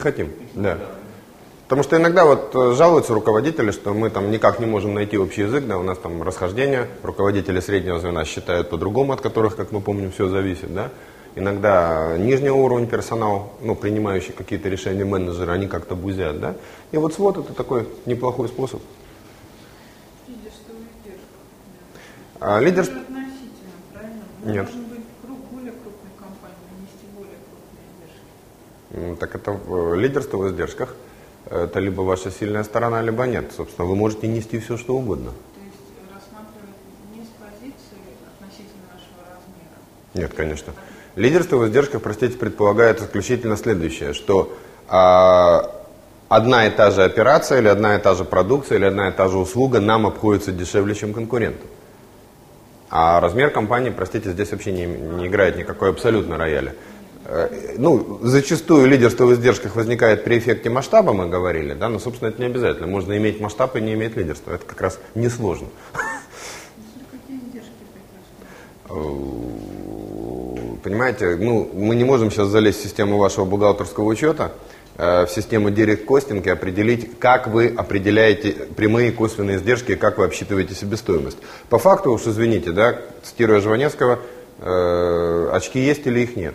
Хотим, да. Потому что иногда вот э, жалуются руководители, что мы там никак не можем найти общий язык, да, у нас там расхождения, руководители среднего звена считают по-другому, от которых, как мы помним, все зависит, да. Иногда нижний уровень персонал, ну, принимающий какие-то решения менеджеры, они как-то бузят, да. И вот свод это такой неплохой способ. Лидерство и издержка. А, лидер... Нет. Должен быть круг более крупной компании, нести более крупные издержки. М, Так это э, лидерство в издержках. Это либо ваша сильная сторона, либо нет. Собственно, вы можете нести все, что угодно. То есть рассматривать не с позиции относительно нашего размера. Нет, конечно. Лидерство в издержках, простите, предполагает исключительно следующее, что а, одна и та же операция, или одна и та же продукция, или одна и та же услуга нам обходится дешевле, чем конкуренту. А размер компании, простите, здесь вообще не, не играет никакой абсолютно рояли. Э, Ну, зачастую лидерство в издержках возникает при эффекте масштаба, мы говорили, да, но, собственно, это не обязательно. Можно иметь масштаб и не иметь лидерства. Это как раз несложно. Опять Понимаете, ну, мы не можем сейчас залезть в систему вашего бухгалтерского учета, э, в систему Direct Costing и определить, как вы определяете прямые косвенные издержки, как вы обсчитываете себестоимость. По факту, уж извините, да, цитируя Жванецкого, э, очки есть или их нет.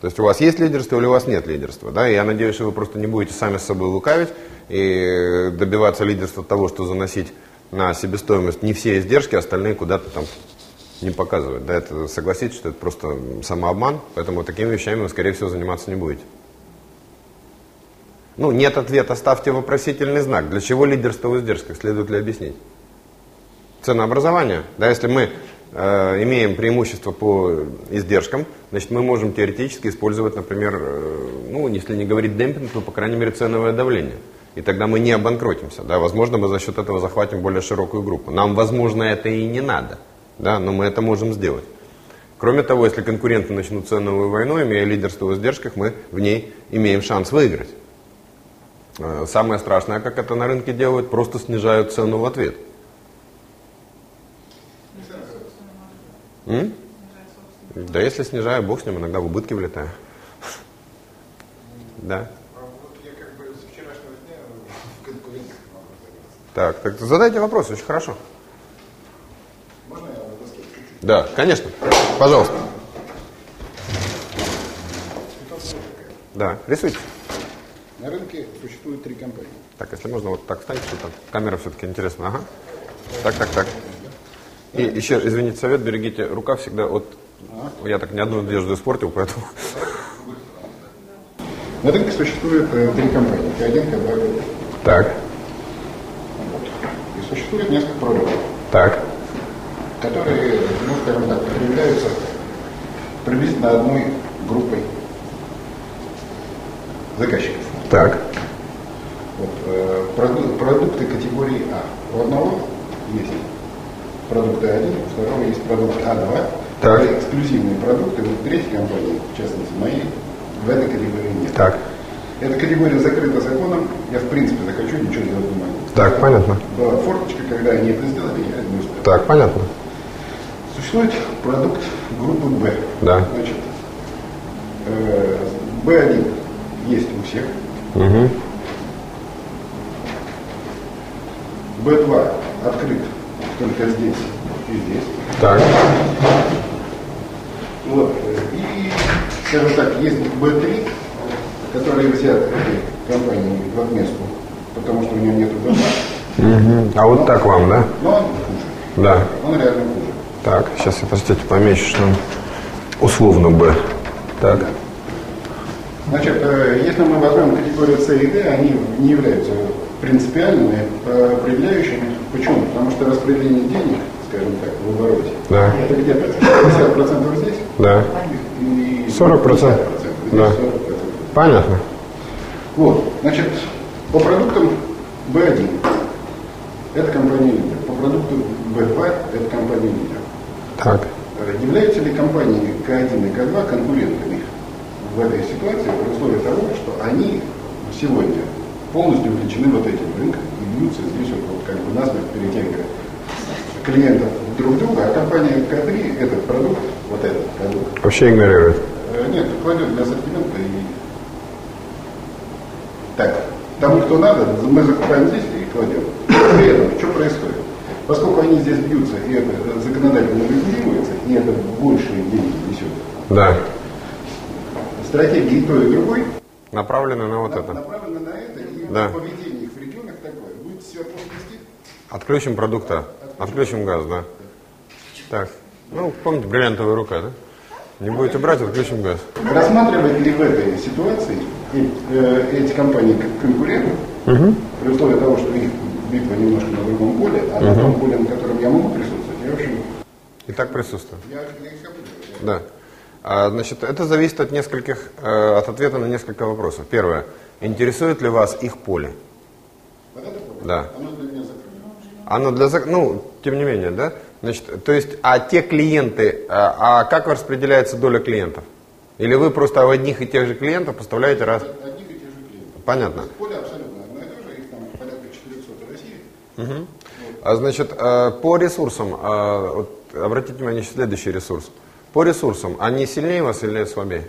То есть у вас есть лидерство или у вас нет лидерства. Да? И я надеюсь, что вы просто не будете сами с собой лукавить и добиваться лидерства того, что заносить на себестоимость не все издержки, остальные куда-то там не показывают. Да, это согласитесь, что это просто самообман, поэтому такими вещами вы, скорее всего, заниматься не будете. Ну, нет ответа, ставьте вопросительный знак. Для чего лидерство в издержках, следует ли объяснить? Ценообразование. Да, если мы э, имеем преимущество по издержкам, значит, мы можем теоретически использовать, например, э, ну, если не говорить демпинг, то, по крайней мере, ценовое давление. И тогда мы не обанкротимся. Да? Возможно, мы за счет этого захватим более широкую группу. Нам, возможно, это и не надо, да? но мы это можем сделать. Кроме того, если конкуренты начнут ценовую войну, имея лидерство в издержках, мы в ней имеем шанс выиграть. Э, Самое страшное, как это на рынке делают, просто снижают цену в ответ. М? Да если снижаю, бог с ним, иногда в убытки влетаю. Да. Так, так задайте вопрос, очень хорошо. Можно я на доске чуть-чуть? Да, конечно. Пожалуйста. Да, рисуйте. На рынке существует три компании. Так, если можно, вот так встаньте, что там камера все-таки интересна. Ага. Так, так, так. И еще, извините, совет, берегите рука всегда от... Я так ни одну одежду испортил, поэтому... На рынке существует э, три компании. К1, К2, К3. Так, И существует несколько продуктов, так, которые, ну, скажем так, потребляются приблизительно одной группой заказчиков. так, Вот, э, проду- продукты категории А. У одного есть продукты А1, у второго есть продукт А2. Так. Это эксклюзивные продукты. Вот третьей компании, в частности моей, в этой категории нет. так. Эта категория закрыта законом. Я в принципе захочу, ничего сделать не могу. Так, понятно. Была форточка, когда они это сделали, я не успел. Так, понятно. Существует продукт группы Б. Да. Значит, э, Б1 есть у всех. Угу. Б2 открыт только здесь и здесь. Так, Вот. И, скажем так, есть Б3, который взят этой компанией в отместку, потому что у него нет Б2. Мгм. А вот так вам, да? Но он хуже. Да. Он реально хуже. Так, сейчас я, простите, помечу, что он условно Б. Так, Значит, э, если мы возьмем категорию С и Д, они не являются принципиальными, э, определяющими. Почему? Потому что распределение денег, скажем так, в обороте, Да. это где-то 50% здесь да. и 40%. 50% здесь, Да. 40%. Понятно. Вот, значит, по продуктам B1 это компания лидер, по продукту B2 это компания лидер. Так, Являются ли компании К1 и К2 конкурентами в этой ситуации при условии того, что они сегодня полностью увлечены вот этим рынком бьются здесь вот, как бы насмерть перетягивая клиентов друг друга, а компания К3 этот продукт, вот этот продукт, вообще игнорирует. э, нет, кладет для ассортимента и так, тому, кто надо, мы закупаем здесь и кладем. При этом, что происходит? Поскольку они здесь бьются, и это законодательно регулируется, и это большие деньги несет. Да. Стратегия и той, и другой Направлены на вот на- это. направлена на это, и Да. поведение Отключим продукта, отключим газ, да. Так, ну, помните, бриллиантовая рука, да? Не будете брать, отключим газ. Рассматривать ли в этой ситуации э, эти компании как конкурентов, при условии того, что их битва немножко на другом поле, а на том поле, на котором я могу присутствовать, я, в общем, И так присутствует. я, я их. Да. А, значит, это зависит от нескольких, э, от ответа на несколько вопросов. Первое. Интересует ли вас их поле? Вот это поле, Да. оно. Оно для, ну, тем не менее, да? Значит, то есть, а те клиенты, а, а как распределяется доля клиентов? Или вы просто у одних и тех же клиентов поставляете раз? Одних и тех же клиентов. Понятно. Поле абсолютно одно и то же, их там порядка 400 в России. А, значит, э, по ресурсам, э, вот обратите внимание, следующий ресурс. По ресурсам, они сильнее вас или слабее?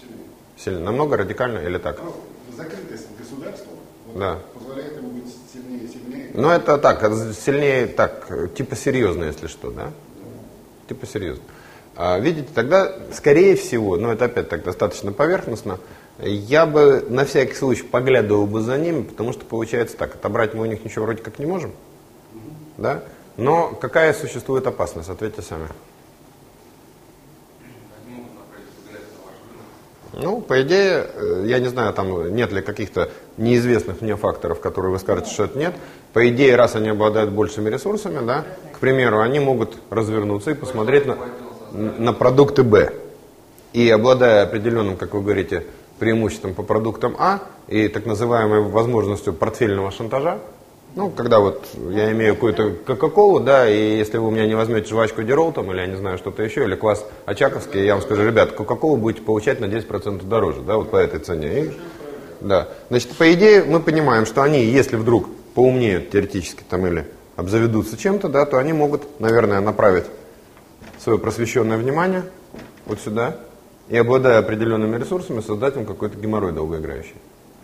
Сильнее. Сильнее. Намного радикально или так? Но закрытость государства вот, Да. позволяет ему быть сильнее и сильнее. Ну, это так, сильнее так, типа серьезно, если что, да? Типа серьезно. А, видите, тогда, скорее всего, ну это опять так достаточно поверхностно, я бы на всякий случай поглядывал бы за ними, потому что получается так, отобрать мы у них ничего вроде как не можем, да? Но какая существует опасность, ответьте сами. Ну, по идее, э, я не знаю, там нет ли каких-то неизвестных мне факторов, которые вы скажете, что это нет. По идее, раз они обладают большими ресурсами, да, к примеру, они могут развернуться и посмотреть на, на продукты Б. И обладая определенным, как вы говорите, преимуществом по продуктам А и так называемой возможностью портфельного шантажа, ну, когда вот я имею какую-то Кока-Колу, да, и если вы у меня не возьмете жвачку Дирол там, или я не знаю, что-то еще, или квас Очаковский, я вам скажу, ребят, Кока-Колу будете получать на 10% дороже, да, вот по этой цене. И, да. Значит, по идее, мы понимаем, что они, если вдруг поумнеют теоретически там или обзаведутся чем-то, да, то они могут, наверное, направить свое просвещенное внимание вот сюда и, обладая определенными ресурсами, создать им какой-то геморрой долгоиграющий.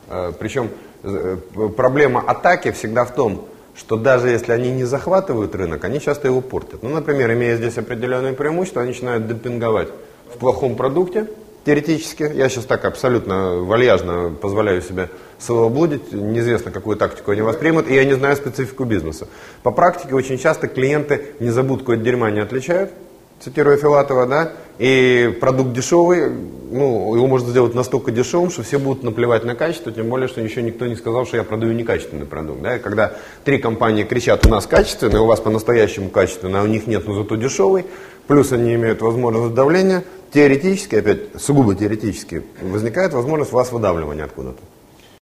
Э, Причем э, проблема атаки всегда в том, что даже если они не захватывают рынок, они часто его портят. Ну, например, имея здесь определенные преимущества, они начинают демпинговать в плохом продукте, теоретически. Я сейчас так абсолютно вальяжно позволяю себе словоблудить, неизвестно, какую тактику они воспримут, и я не знаю специфику бизнеса. По практике очень часто клиенты незабудку от дерьма не отличают, цитируя Филатова, да, и продукт дешевый, ну, его можно сделать настолько дешевым, что все будут наплевать на качество, тем более, что еще никто не сказал, что я продаю некачественный продукт, да, и когда три компании кричат, у нас качественный, у вас по-настоящему качественный, а у них нет, но зато дешевый, плюс они имеют возможность давления, теоретически, опять сугубо теоретически, возникает возможность вас выдавливания откуда-то.